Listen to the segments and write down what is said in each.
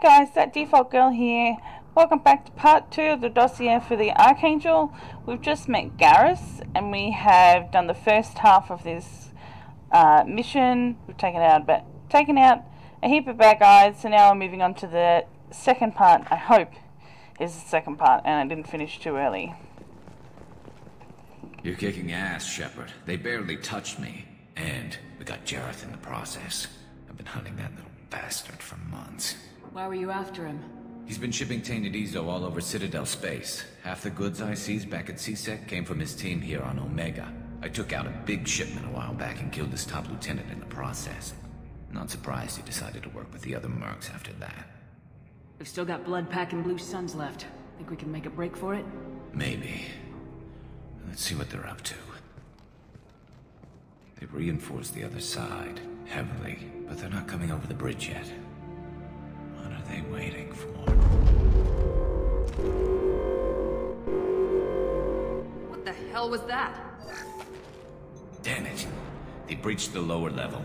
Guys, that default girl here. Welcome back to part two of the dossier for the Archangel. We've just met Garrus and we have done the first half of this uh, mission. We've taken out but taken out a heap of bad guys, so now we're moving on to the second part, I hope is the second part, and I didn't finish too early. You're kicking ass, Shepard. They barely touched me. And we got Jaroth in the process. I've been hunting that little bastard for months. Why were you after him? He's been shipping tainted Eezo all over Citadel space. Half the goods I seized back at C-Sec came from his team here on Omega. I took out a big shipment a while back and killed his top lieutenant in the process. Not surprised he decided to work with the other mercs after that. We've still got Blood Pack and Blue Suns left. Think we can make a break for it? Maybe. Let's see what they're up to. They've reinforced the other side, heavily, but they're not coming over the bridge yet. What they waiting for? What the hell was that? Damn it. They breached the lower level.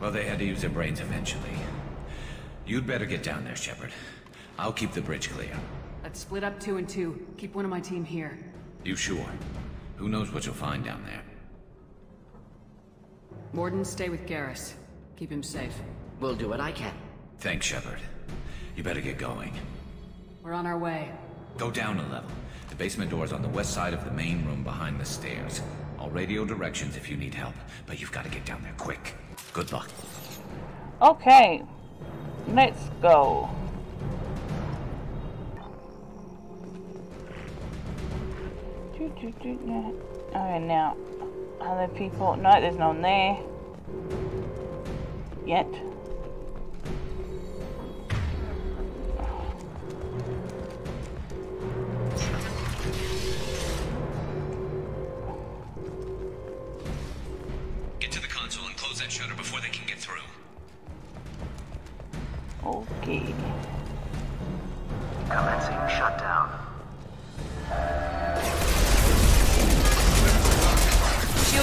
Well, they had to use their brains eventually. You'd better get down there, Shepard. I'll keep the bridge clear. Let's split up two and two. Keep one of my team here. You sure? Who knows what you'll find down there? Mordin, stay with Garrus. Keep him safe. We'll do what I can. Thanks, Shepard. You better get going. We're on our way. Go down a level. The basement door's on the west side of the main room behind the stairs. I'll radio directions if you need help, but you've got to get down there quick. Good luck. Okay, let's go. Okay, now, other people. No, there's no one there. Yet.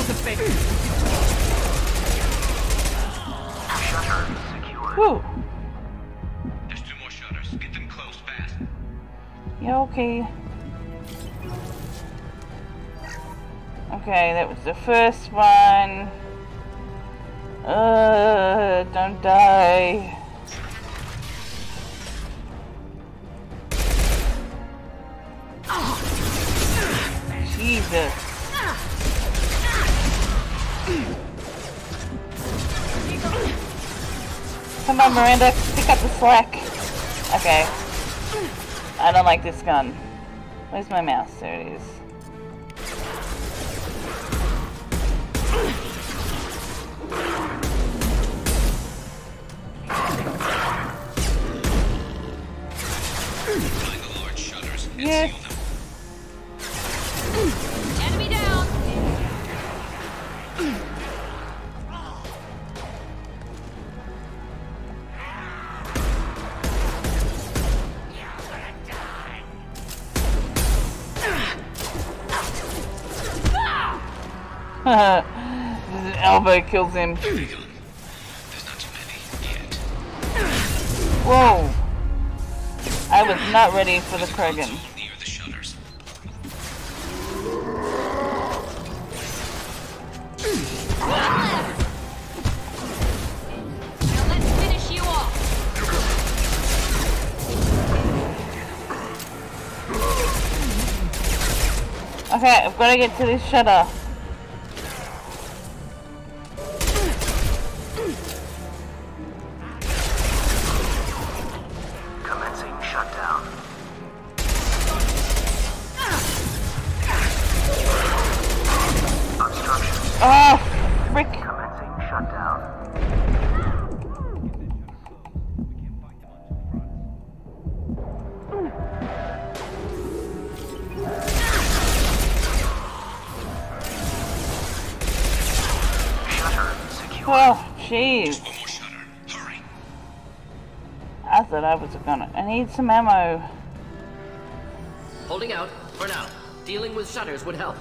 Shields of fate. Shutter secured. Whew. There's two more shutters. Get them closed fast. Yeah, okay. Okay, that was the first one. Uh, don't die. Come on, Miranda, pick up the slack. Okay. I don't like this gun. Where's my mouse? There it is. His elbow kills him. There's not too many yet. Whoa. I was not ready for the Krogan. Console near the shutters. Now let's finish you off. Okay, I've got to get to this shutter. I thought I was gonna. I need some ammo. Holding out, for now. Dealing with shutters would help.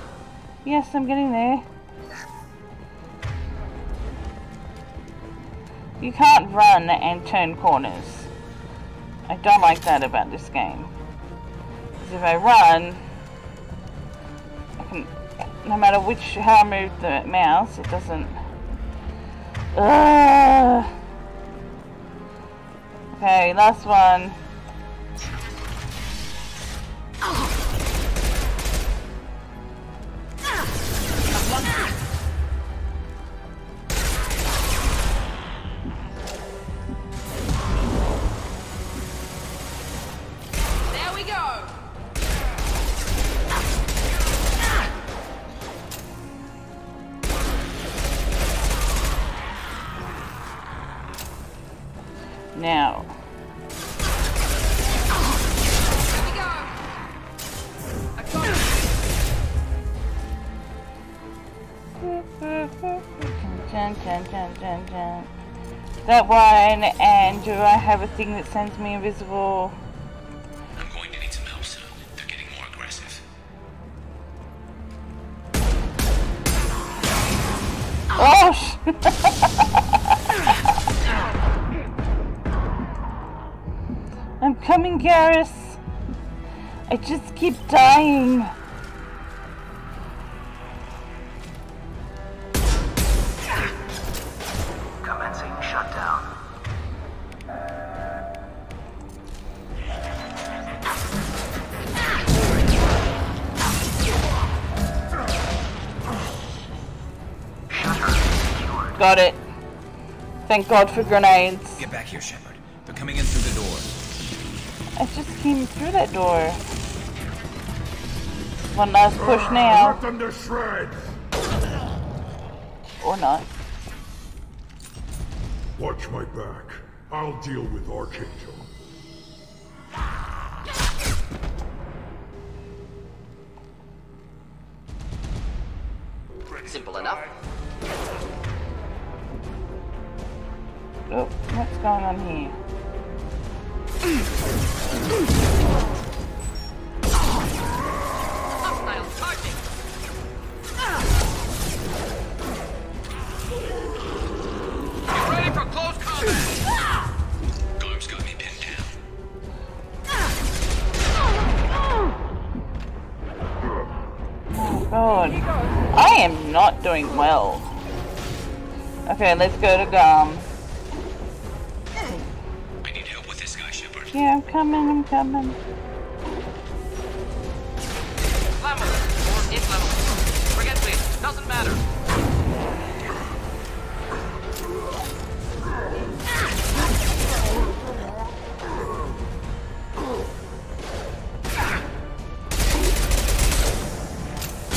Yes, I'm getting there. You can't run and turn corners. I don't like that about this game. Because if I run, I can, no matter which, how I move the mouse, it doesn't. Ugh. Okay, last one. That one, and do I have a thing that sends me invisible? I'm going to need some help soon. They're getting more aggressive. Oh, sh- I'm coming, Garrus. I just keep dying. Got it. Thank God for grenades. Get back here, Shepard. They're coming in through the door. I just came through that door. One last push now. Rip them to shreds! Or not. Watch my back. I'll deal with Archangel. Simple enough. Oh, what's going on here? Ready for close combat. Garm's got me pinned down. Oh God. I am not doing well. Okay, let's go to Garm. Yeah, I'm coming, I'm coming. Flammable or inflammable. Forget me. Doesn't matter.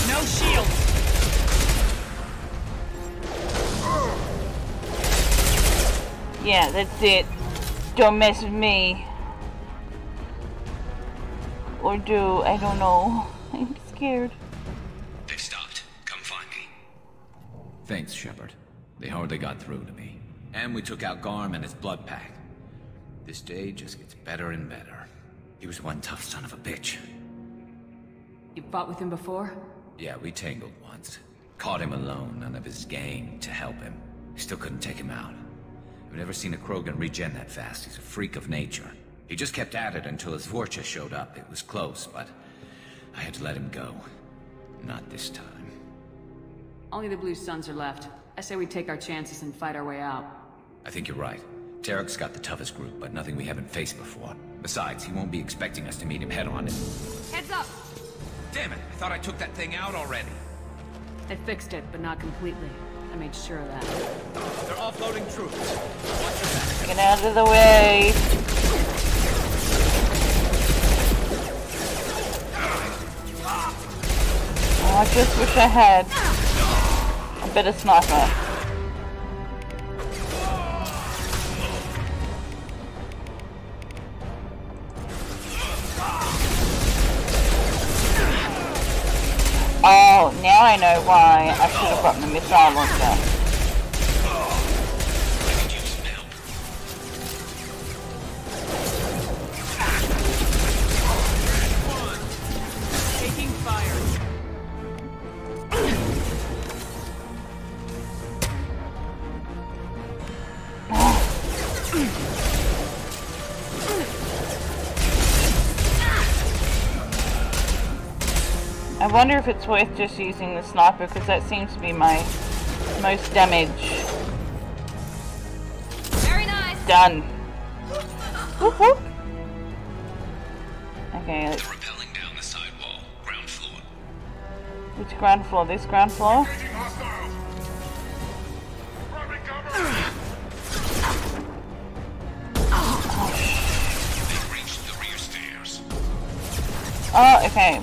No shield. Yeah, that's it. Don't mess with me. Or do, I don't know. I'm scared. They've stopped. Come find me. Thanks, Shepard. They hardly got through to me. And we took out Garm and his blood pack. This day just gets better and better. He was one tough son of a bitch. You fought with him before? Yeah, we tangled once. Caught him alone, none of his gang to help him. Still couldn't take him out. I've never seen a Krogan regen that fast. He's a freak of nature. He just kept at it until his Vorcha showed up. It was close, but I had to let him go. Not this time. Only the Blue Suns are left. I say we take our chances and fight our way out. I think you're right. Tarak's got the toughest group, but nothing we haven't faced before. Besides, he won't be expecting us to meet him head on. Heads up. Damn it! I thought I took that thing out already. They fixed it, but not completely. I made sure of that. They're offloading troops. Watch your back. Get out of the way. I just wish I had a better sniper. Oh, now I know why I should have gotten the missile launcher. Wonder if it's worth just using the sniper because that seems to be my most damage. Very nice. Done. Whoop whoop. Okay, let's, Rappelling down the side ground floor. which ground floor? This ground floor? Engaging hostiles! Grabbing cover! They've reached the rear stairs. Oh, okay.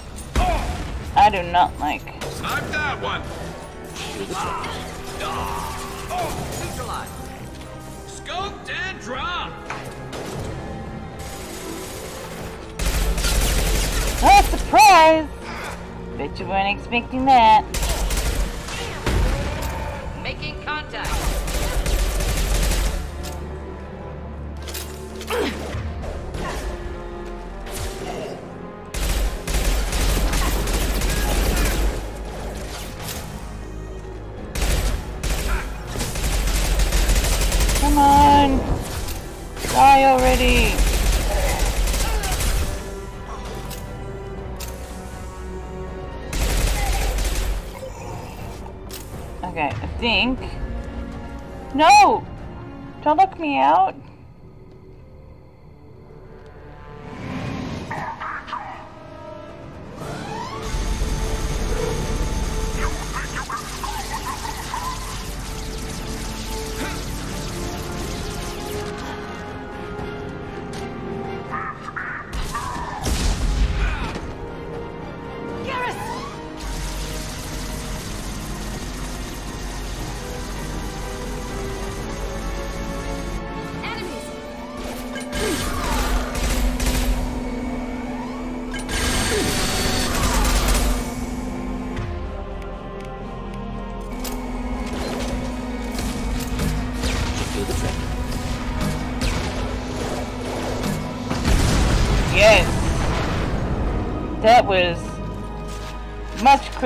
I do not like. Snipe that one! Oh, Neutralized. Scoped and dropped! Oh, surprise! Bet you weren't expecting that. Making contact. Out.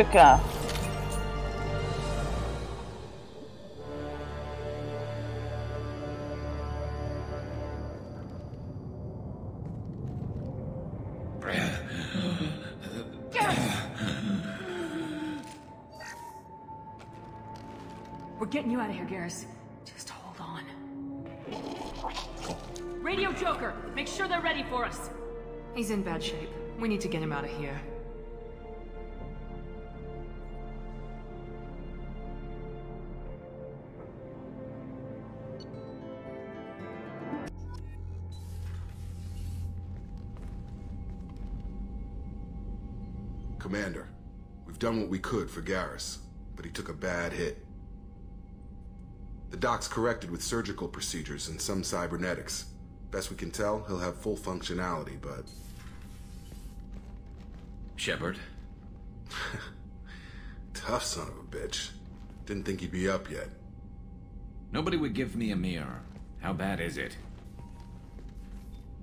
Quicker. We're getting you out of here, Garrus. Just hold on. Radio Joker, make sure they're ready for us. He's in bad shape. We need to get him out of here. Done what we could for Garrus, but he took a bad hit. The doc's corrected with surgical procedures and some cybernetics. Best we can tell, he'll have full functionality, but Shepard, tough son of a bitch. Didn't think he'd be up yet. nobody would give me a mirror. How bad is it?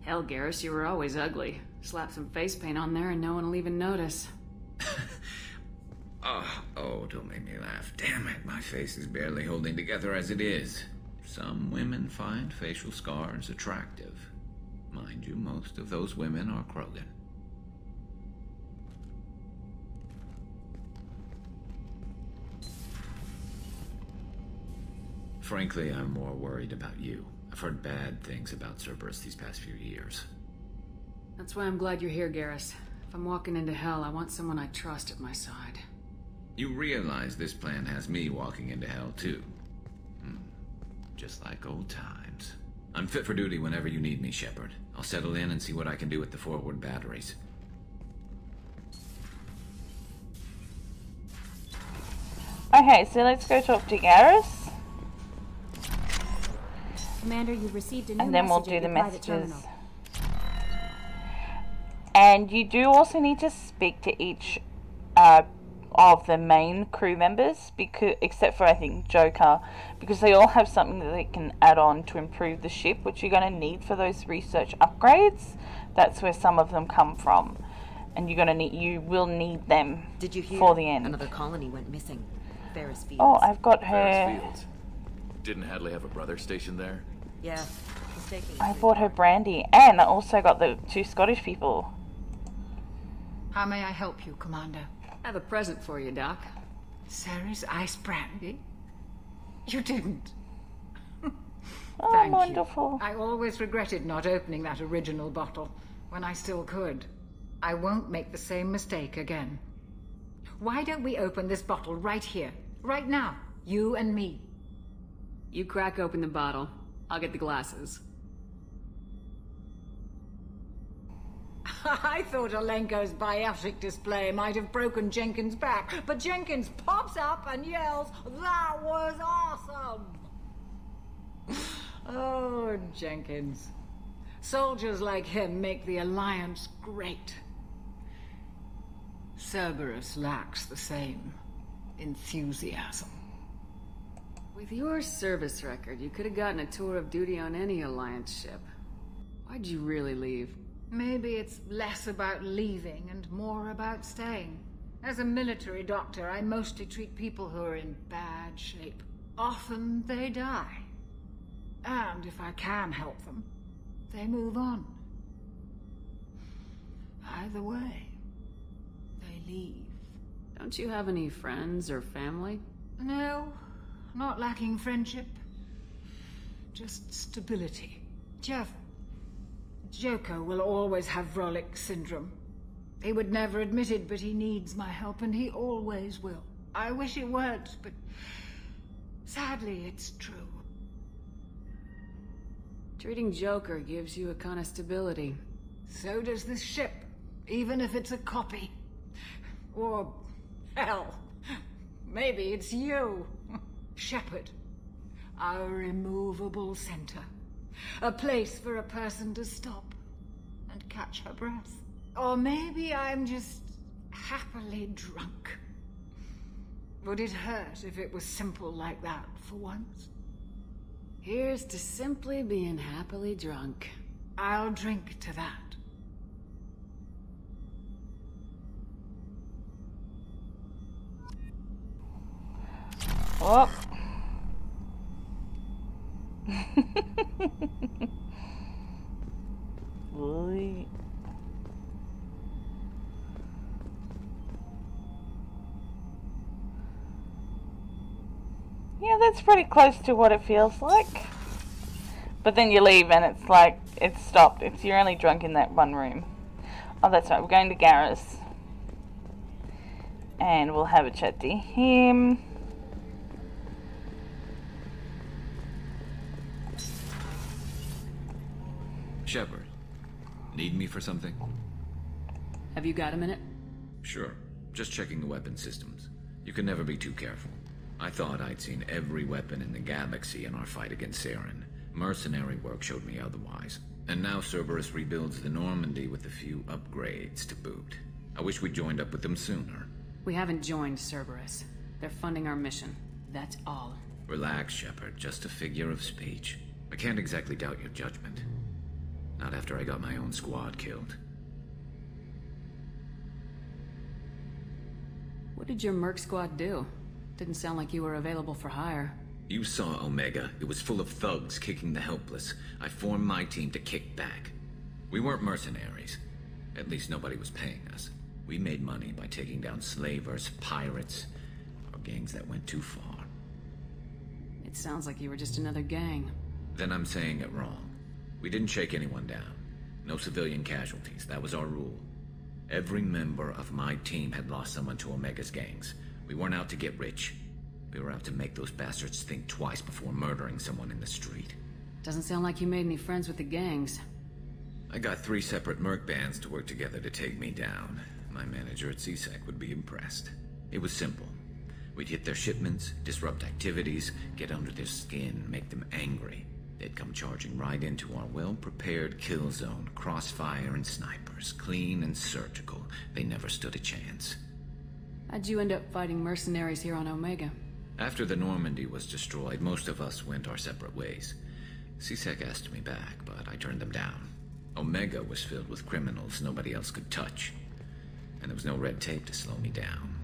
Hell, Garrus, you were always ugly. Slap some face paint on there and no one will even notice. Oh, oh, don't make me laugh. Damn it, my face is barely holding together as it is. Some women find facial scars attractive. Mind you, most of those women are Krogan. Frankly, I'm more worried about you. I've heard bad things about Cerberus these past few years. That's why I'm glad you're here, Garrus. If I'm walking into hell, I want someone I trust at my side. You realize this plan has me walking into hell, too. Hmm. Just like old times. I'm fit for duty whenever you need me, Shepard. I'll settle in and see what I can do with the forward batteries. Okay, so let's go talk to Garrus. Commander, you've received a new And then we'll do the your messages. terminal. And you do also need to speak to each uh, of the main crew members, because except for I think Joker, because they all have something that they can add on to improve the ship, which you're going to need for those research upgrades. That's where some of them come from, and you're going to need you will need them Did you hear? for the end. Another colony went missing. Ferris Fields. Oh, I've got Ferris her. Fields. Didn't Hadley have a brother stationed there? Yeah, he's taking. I bought her brandy, and I also got the two Scottish people. How may I help you, Commander? Have a present for you, Doc. Serrice ice brandy? You didn't. Oh, Thank wonderful. You. I always regretted not opening that original bottle when I still could. I won't make the same mistake again. Why don't we open this bottle right here, right now? You and me. You crack open the bottle. I'll get the glasses. I thought Alenko's biotic display might have broken Jenkins' back, but Jenkins pops up and yells, That was awesome! oh, Jenkins. Soldiers like him make the Alliance great. Cerberus lacks the same enthusiasm. With your service record, you could have gotten a tour of duty on any Alliance ship. Why'd you really leave? Maybe it's less about leaving and more about staying. As a military doctor, I mostly treat people who are in bad shape. Often they die. And if I can help them, they move on. Either way, they leave. Don't you have any friends or family? No, not lacking friendship. Just stability. Jeff, Joker will always have Vrolik syndrome. He would never admit it, but he needs my help, and he always will. I wish it weren't, but sadly, it's true. Treating Joker gives you a kind of stability. So does this ship, even if it's a copy. Or, hell, maybe it's you, Shepard. Our immovable center. A place for a person to stop and catch her breath. Or maybe I'm just happily drunk. Would it hurt if it was simple like that for once? Here's to simply being happily drunk. I'll drink to that. Oh. Oi. Yeah, that's pretty close to what it feels like. But then you leave and it's like, it's stopped. It's You're only drunk in that one room. Oh, that's right. We're going to Garrus. And we'll have a chat to him. Shepard, need me for something? Have you got a minute? Sure. Just checking the weapon systems. You can never be too careful. I thought I'd seen every weapon in the galaxy in our fight against Saren. Mercenary work showed me otherwise. And now Cerberus rebuilds the Normandy with a few upgrades to boot. I wish we joined up with them sooner. We haven't joined Cerberus. They're funding our mission. That's all. Relax, Shepard. Just a figure of speech. I can't exactly doubt your judgment. Not after I got my own squad killed. What did your Merc squad do? Didn't sound like you were available for hire. You saw Omega. It was full of thugs kicking the helpless. I formed my team to kick back. We weren't mercenaries. At least nobody was paying us. We made money by taking down slavers, pirates, or gangs that went too far. It sounds like you were just another gang. Then I'm saying it wrong. We didn't shake anyone down. No civilian casualties. That was our rule. Every member of my team had lost someone to Omega's gangs. We weren't out to get rich. We were out to make those bastards think twice before murdering someone in the street. Doesn't sound like you made any friends with the gangs. I got three separate merc bands to work together to take me down. My manager at C-Sec would be impressed. It was simple. We'd hit their shipments, disrupt activities, get under their skin, make them angry. They'd come charging right into our well-prepared kill zone, crossfire and snipers, clean and surgical. They never stood a chance. How'd you end up fighting mercenaries here on Omega? After the Normandy was destroyed, most of us went our separate ways. C-Sec asked me back, but I turned them down. Omega was filled with criminals nobody else could touch. And there was no red tape to slow me down.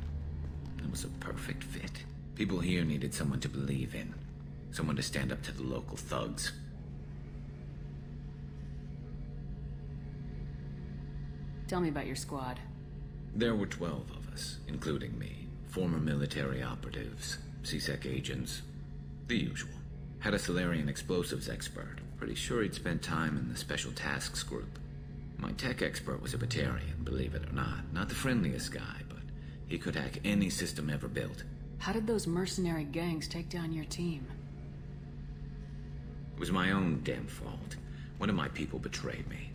It was a perfect fit. People here needed someone to believe in. Someone to stand up to the local thugs. Tell me about your squad. There were 12 of us, including me. Former military operatives, C-Sec agents, the usual. Had a Salarian explosives expert. Pretty sure he'd spent time in the Special Tasks Group. My tech expert was a Batarian, believe it or not. Not the friendliest guy, but he could hack any system ever built. How did those mercenary gangs take down your team? It was my own damn fault. One of my people betrayed me.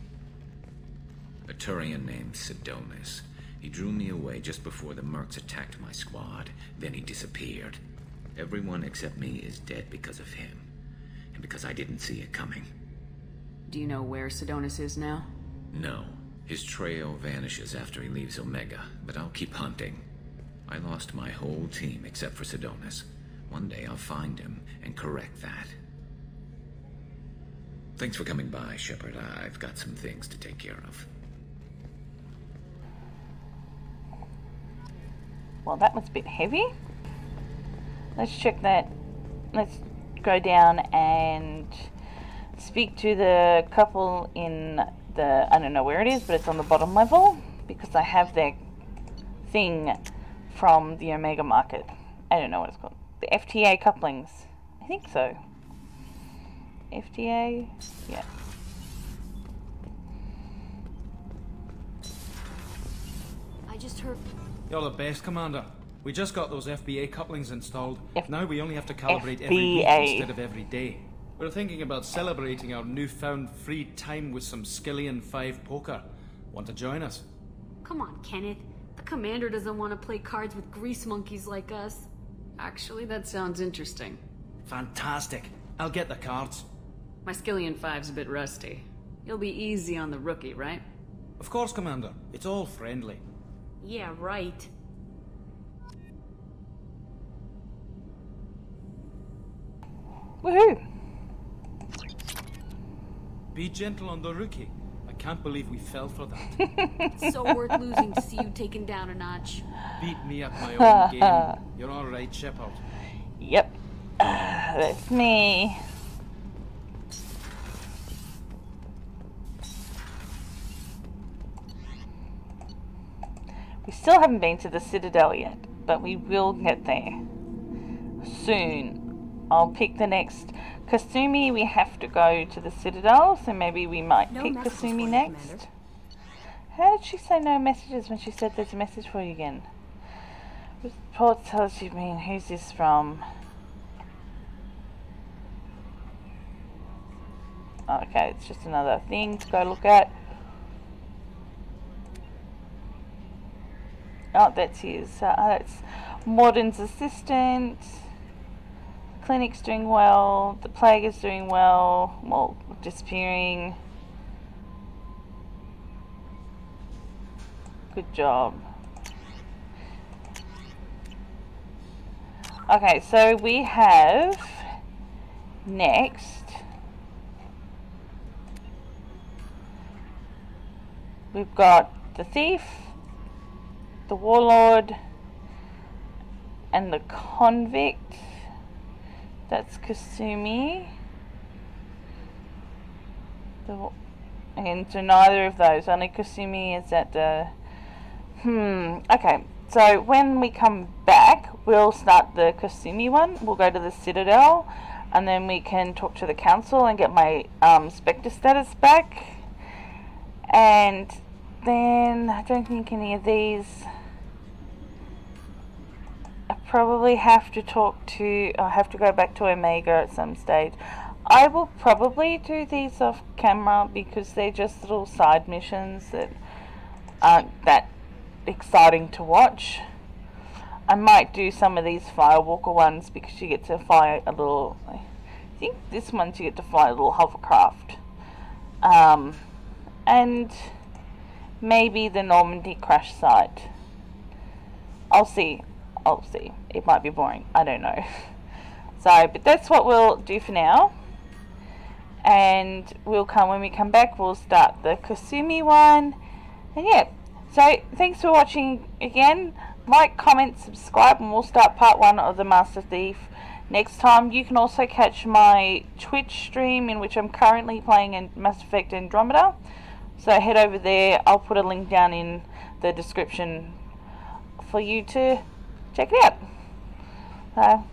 A Turian named Sidonis. He drew me away just before the Mercs attacked my squad. Then he disappeared. Everyone except me is dead because of him. And because I didn't see it coming. Do you know where Sidonis is now? No. His trail vanishes after he leaves Omega, but I'll keep hunting. I lost my whole team except for Sidonis. One day I'll find him and correct that. Thanks for coming by, Shepard. I've got some things to take care of. Well, that was a bit heavy. Let's check that. Let's go down and speak to the couple in the, I don't know where it is, but it's on the bottom level because I have their thing from the Omega market. I don't know what it's called. The FTA couplings. I think so. FTA? Yeah. I just heard. You're the best, Commander. We just got those FBA couplings installed. F now we only have to calibrate every week instead of every day. We're thinking about celebrating our newfound free time with some Skyllian 5 poker. Want to join us? Come on, Kenneth. The commander doesn't want to play cards with grease monkeys like us. Actually, that sounds interesting. Fantastic. I'll get the cards. My Skyllian 5's a bit rusty. You'll be easy on the rookie, right? Of course, Commander. It's all friendly. Yeah, right. Woohoo! Be gentle on the rookie. I can't believe we fell for that. It's so worth losing to see you taken down a notch. Beat me at my own game. You're all right, Shepard. Yep. That's me. Still haven't been to the Citadel yet, but we will get there. Soon. I'll pick the next Kasumi. We have to go to the Citadel, so maybe we might No pick Kasumi next. Commander. How did she say no messages when she said there's a message for you again? Report tells you mean who's this from? Okay, it's just another thing to go look at. Oh, that's his. Uh, that's Mordin's assistant. Clinic's doing well. The plague is doing well. Well, disappearing. Good job. Okay, so we have next. We've got the thief, the warlord, and the convict. That's Kasumi. The, so neither of those, only Kasumi is at the. Hmm, okay. So when we come back, we'll start the Kasumi one. We'll go to the Citadel, and then we can talk to the council and get my um, Spectre status back. And then I don't think any of these. Probably have to talk to. I have to go back to Omega at some stage. I will probably do these off camera because they're just little side missions that aren't that exciting to watch. I might do some of these Firewalker ones because you get to fly a little. I think this one's you get to fly a little hovercraft. Um, and maybe the Normandy crash site. I'll see. See. It might be boring. I don't know. So, but that's what we'll do for now. And we'll come when we come back. We'll start the Kasumi one. And yeah. So thanks for watching again. Like, comment, subscribe, and we'll start part one of the Master Thief next time. You can also catch my Twitch stream in which I'm currently playing in Mass Effect Andromeda So head over there. I'll put a link down in the description for you to check it out. So,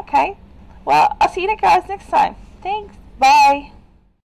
okay. Well, I'll see you guys next time. Thanks. Bye.